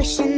wishing